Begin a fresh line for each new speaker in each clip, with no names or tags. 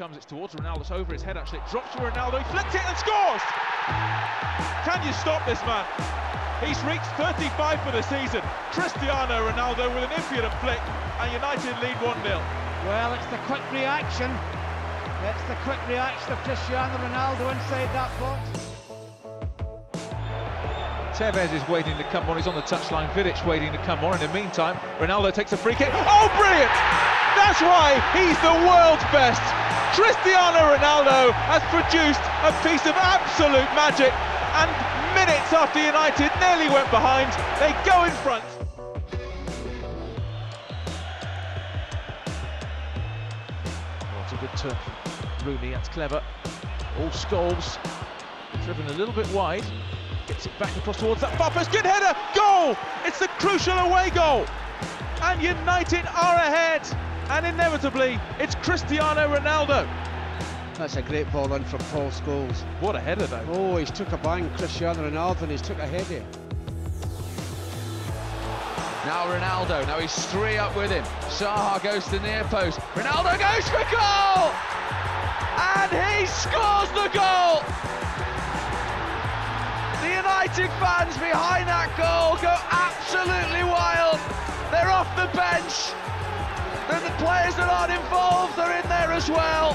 comes, it's towards Ronaldo, it's over his head actually, it drops to Ronaldo, he flicks it and scores! Can you stop this man? He's reached 35 for the season. Cristiano Ronaldo with an impudent flick, and United lead 1-0.
Well, it's the quick reaction. It's the quick reaction of Cristiano Ronaldo inside that box.
Tevez is waiting to come on, he's on the touchline, Vidic waiting to come on. In the meantime, Ronaldo takes a free kick. Oh, brilliant! That's why he's the world's best. Cristiano Ronaldo has produced a piece of absolute magic and minutes after United nearly went behind, they go in front. Oh, what a good turn Rooney, that's clever. All Scholes, driven a little bit wide, gets it back across towards that far post, good header, goal! It's the crucial away goal! And United are ahead, and inevitably, it's Cristiano Ronaldo.
That's a great ball in from Paul Scholes.
What a header though.
Oh, he's took a bang, Cristiano Ronaldo, and he's took a header.
Now Ronaldo, now he's three up with him. Saha goes to the near post. Ronaldo goes for goal! And he scores the goal! The United fans behind that goal go absolutely wild. They're off the bench. The, the players that aren't involved are in there as well.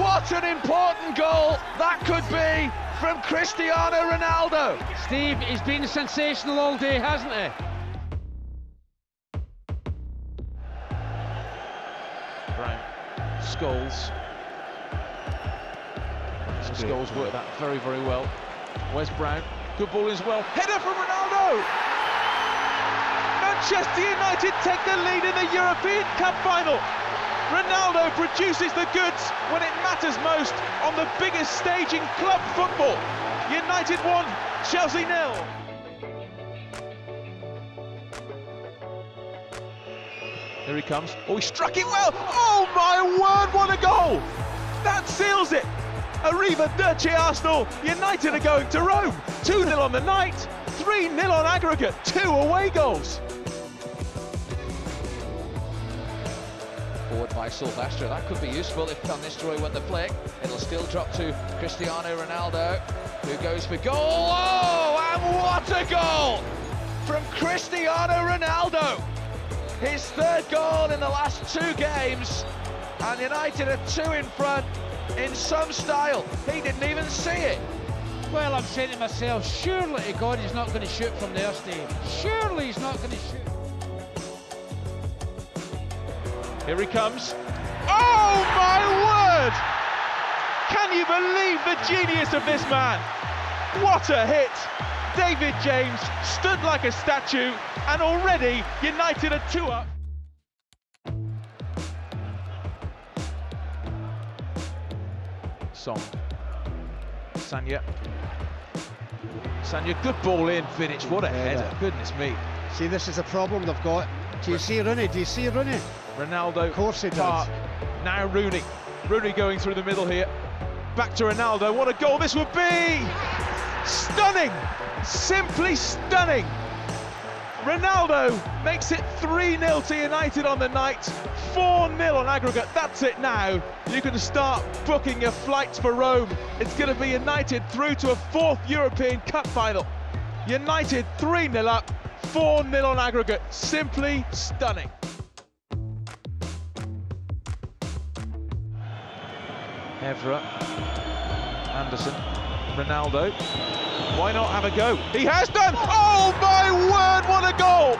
What an important goal that could be from Cristiano Ronaldo.
Steve, he's been sensational all day, hasn't he?
Brown, Scholes. Scholes worked that very, very well. Wes Brown, good ball as well. Header from Ronaldo! Manchester United take the lead in the European Cup final. Ronaldo produces the goods when it matters most on the biggest stage in club football. United 1, Chelsea nil. Here he comes. Oh, he struck it well. Oh my word, what a goal! That seals it. Arrivederci Arsenal. United are going to Rome. 2-0 on the night, 3-0 on aggregate, two away goals.
Forward by Silvestre, that could be useful if Van Nistelrooy won the flick. It'll still drop to Cristiano Ronaldo, who goes for goal. Oh, and what a goal from Cristiano Ronaldo! His third goal in the last two games, and United are two in front in some style. He didn't even see it.
Well, I'm saying to myself, surely to God he's not going to shoot from there, Steve. Surely he's not going to shoot.
Here he comes. Oh my word! Can you believe the genius of this man? What a hit! David James stood like a statue, and already United are two up. Song. Sagna. Sagna, good ball in, finish. What a header. Goodness me.
See, this is a problem they've got. Do you see Rooney? Do you see Rooney?
Ronaldo.
Of course he does.
Now Rooney. Rooney going through the middle here. Back to Ronaldo. What a goal this would be! Stunning! Simply stunning! Ronaldo makes it 3-0 to United on the night, 4-0 on aggregate. That's it now. You can start booking your flights for Rome. It's going to be United through to a fourth European Cup final. United 3-0 up, 4-0 on aggregate. Simply stunning. Evra, Anderson, Ronaldo. Why not have a go? He has done! Oh my word, what a goal!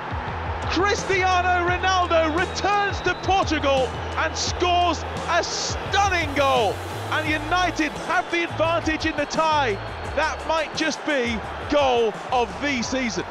Cristiano Ronaldo returns to Portugal and scores a stunning goal. And United have the advantage in the tie. That might just be goal of the season.